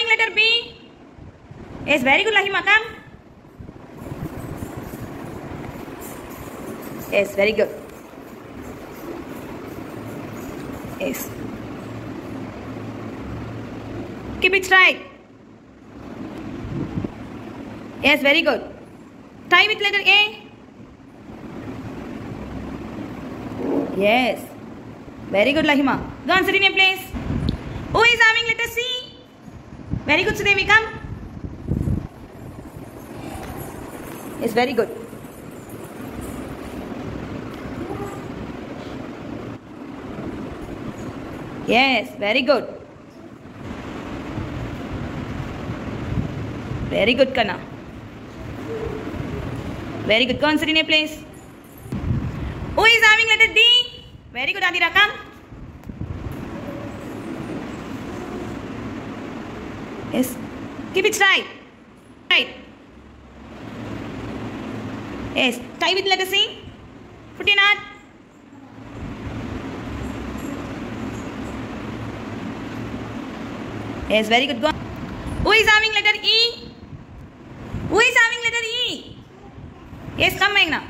having letter B? Yes, very good, Lahima. Come. Yes, very good. Yes. Keep it straight. Yes, very good. Tie with letter A. Yes. Very good, Lahima. Go and sit in your place. Who is having letter C? Come. Yes, very good. Yes, very good. Very good, Kana. Very good. Go and sit in your place. Who is having letter D? Very good, Adira. Come. Yes. Keep it straight. Right. Yes. Tie with letter C. Put in out. Yes, very good. Go. on. Who is having letter E? Who is having letter E? Yes, come Meghna.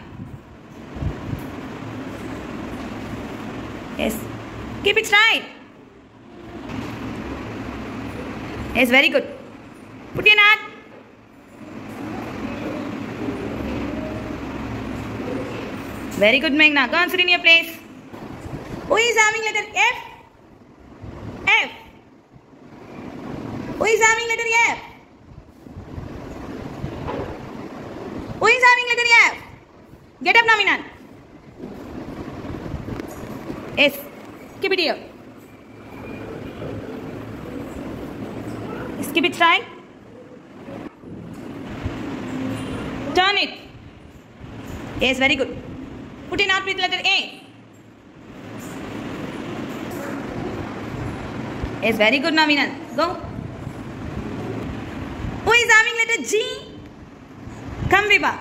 Yes. Keep it straight. Yes, very good. Put in hand. Very good, Meghna. Go and sit in your place. Who is having letter F? F. Who is having letter F? Who is having letter F? Get up, Naminan. Yes. Keep it here. इसके भी try turn it is very good put in out with letter A is very good Naveen go who is having letter G come Vibha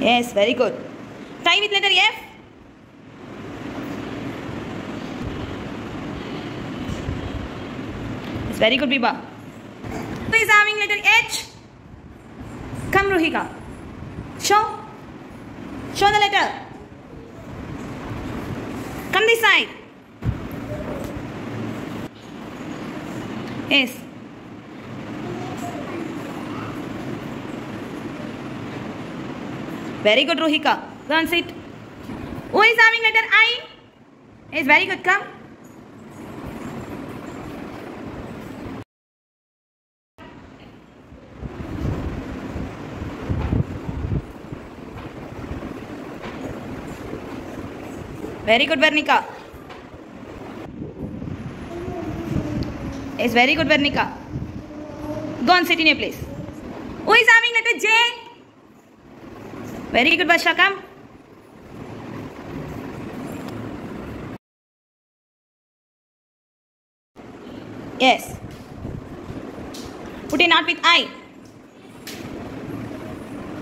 yes, very good. Time with letter f. yes. It's very good, Biba. Is having letter H? Come, Ruhika. Show. Show the letter. Come this side. Yes. Very good, Rohika. Go sit. Who is having letter I? Yes, very good. Come. Very good Varnika is very good Varnika go on city new please who is having J very good Basha come yes. Put it not with i.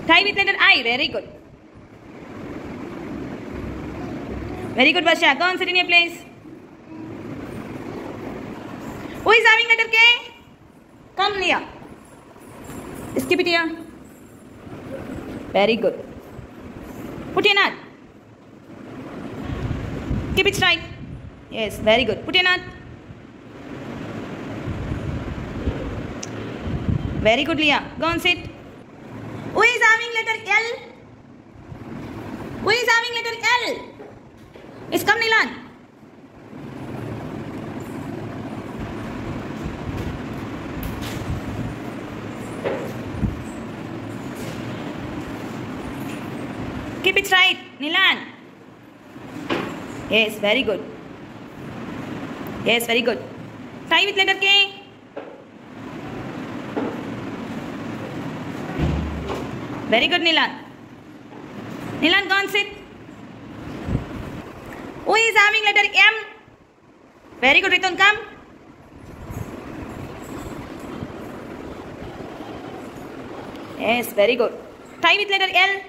Tie with letter i. Very good. Very good, Basha. Go and sit in your place. Who is having letter K? Come, Leah. Skip it here. Very good. Put your knot. Keep it straight. Yes, very good. Put your knot. Very good, Leah. Go and sit. Who is having letter L? Who is having letter L? Come, Nilan. Keep it straight, Nilan. Yes, very good. Yes, very good. Tie with letter K. Very good, Nilan. Nilan, go and sit. Who is having letter M? Very good, Ritun, come. Yes, very good. Try with letter L.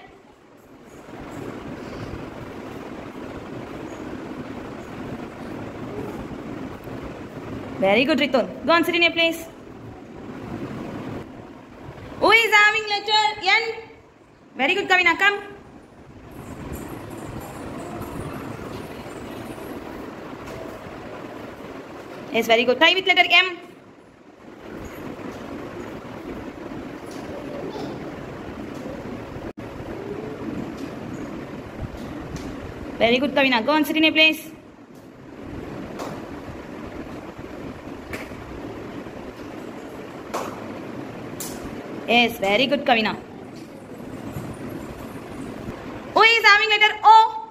Very good, Ritun. Go and sit in your place. Who is having letter N? Very good, Kavina. Come. Yes, very good. Try with letter M. Very good, Kavina. Go and sit in your place. Yes, very good, Kavina. Who is having letter O?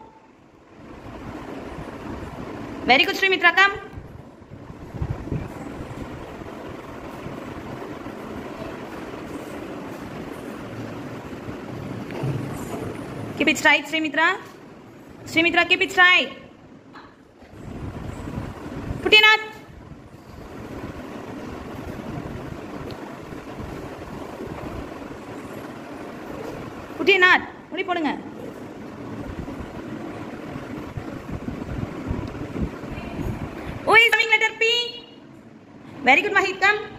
Very good, Srimitra. Come. keep it right srimitra srimitra keep it right put it up put it up put it podunga who is coming letter p very good mahit come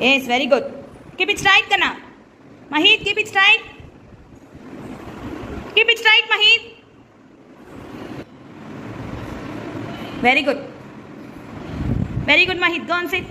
Yes, very good. Keep it straight, Kana. Mahit, keep it straight. Keep it straight, Mahit. Very good. Very good, Mahit. Go and sit.